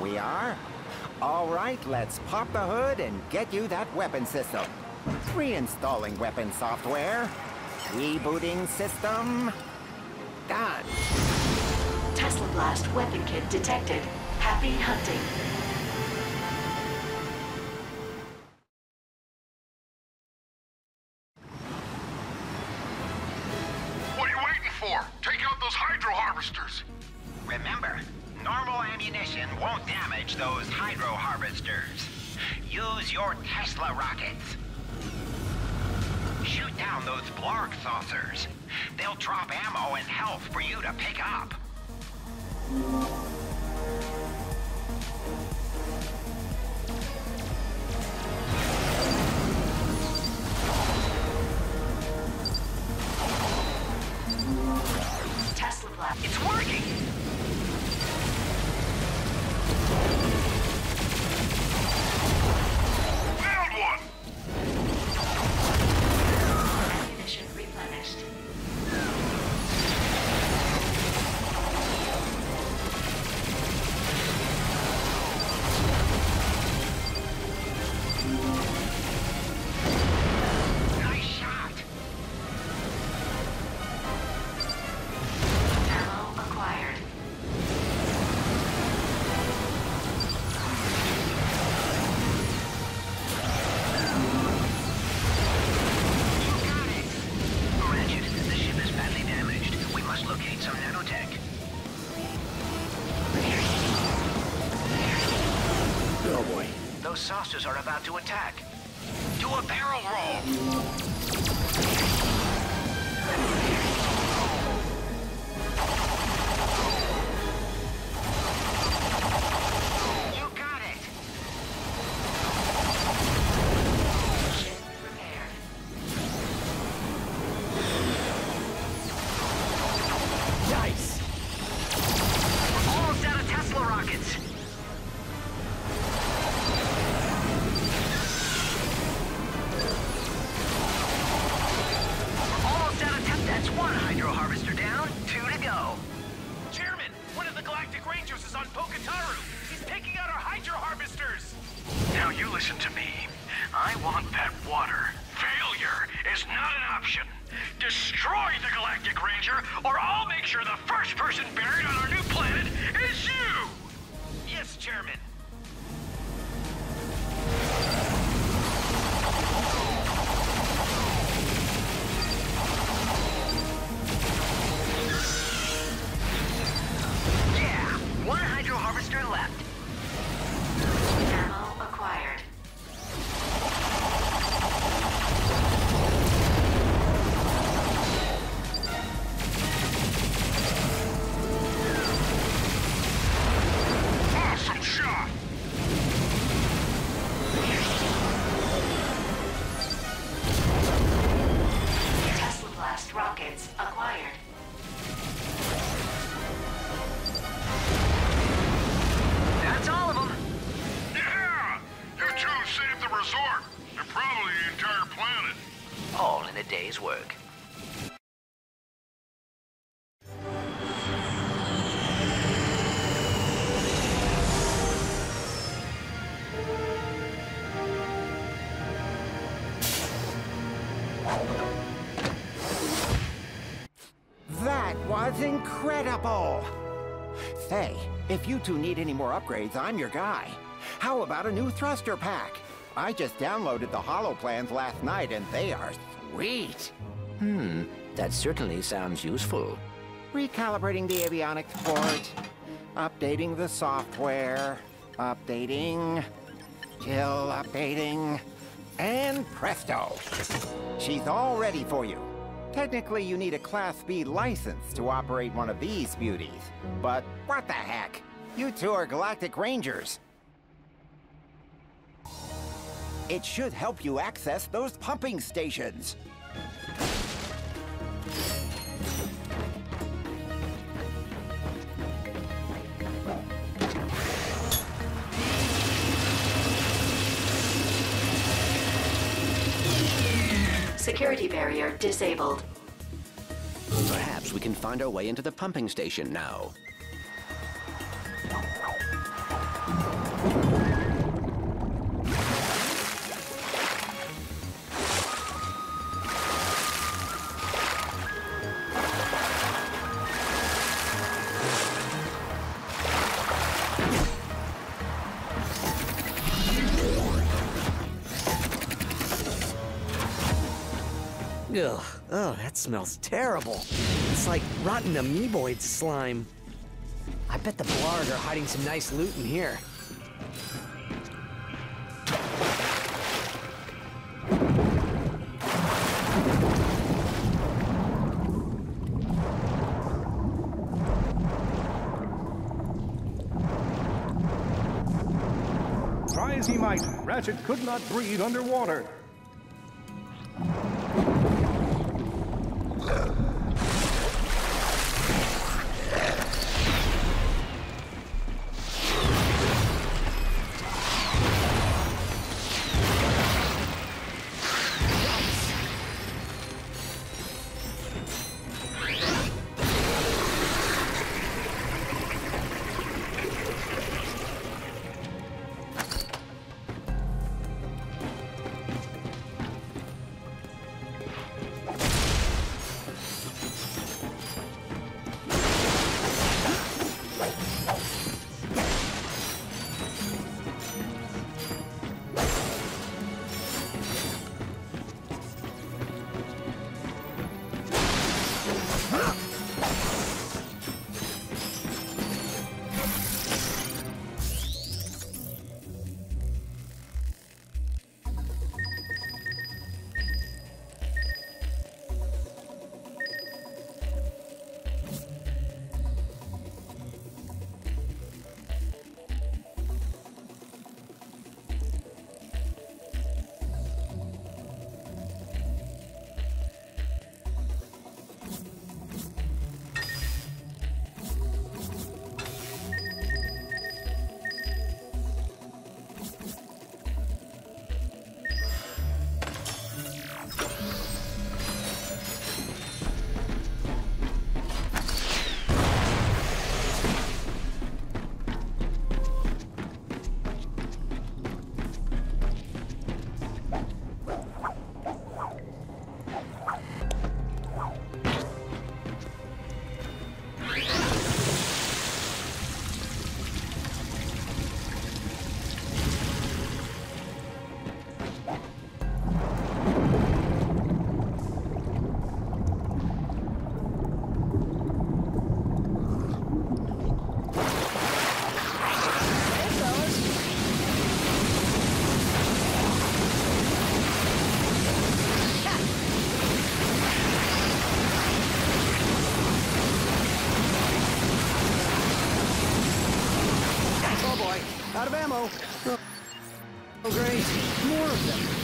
We are. All right, let's pop the hood and get you that weapon system. Reinstalling weapon software. Rebooting system. Done. Tesla Blast weapon kit detected. Happy hunting. Those hydro harvesters. Use your Tesla rockets. Shoot down those Blarg saucers. They'll drop ammo and health for you to pick up. Tesla Blast. It's working! Saucers are about to attack. Rockets acquired. That's all of them. Yeah! You two saved the resort, and probably the entire planet. All in a day's work. That was incredible! Say, if you two need any more upgrades, I'm your guy. How about a new thruster pack? I just downloaded the Holo plans last night and they are sweet. Hmm, that certainly sounds useful. Recalibrating the avionics port, updating the software, updating, still updating, and presto! She's all ready for you. Technically, you need a Class B license to operate one of these beauties. But what the heck? You two are Galactic Rangers. It should help you access those pumping stations. Security barrier disabled. Perhaps we can find our way into the pumping station now. Ugh. Oh, that smells terrible. It's like rotten amoeboid slime. I bet the Blarg are hiding some nice loot in here. Try as he might, Ratchet could not breathe underwater. Ammo. Oh, oh great, more of them.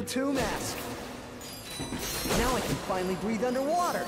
CO2 mask. Now I can finally breathe underwater.